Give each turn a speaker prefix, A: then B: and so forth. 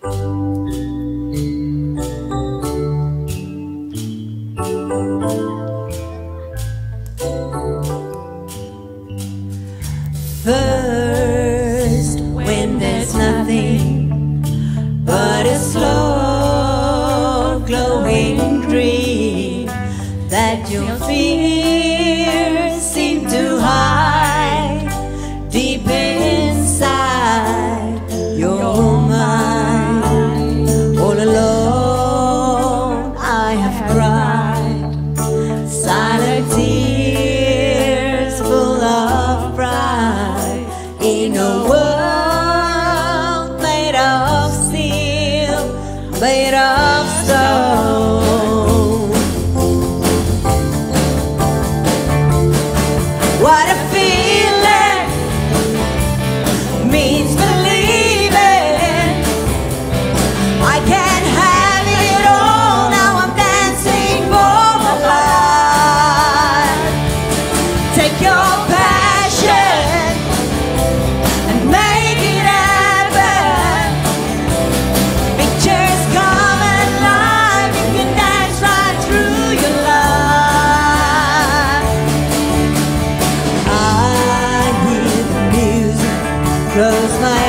A: First, when there's nothing but a slow glowing dream that you'll feel. In a world made of steel, made of stone. What Just my